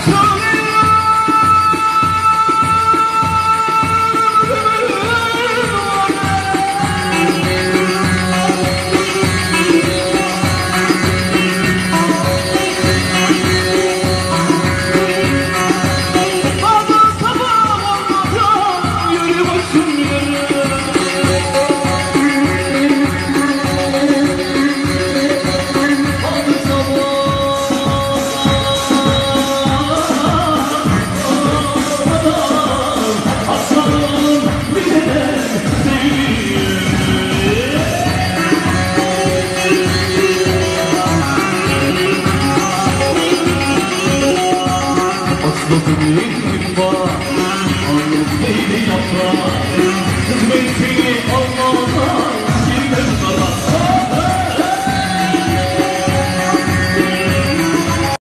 come. Looking for baby just it.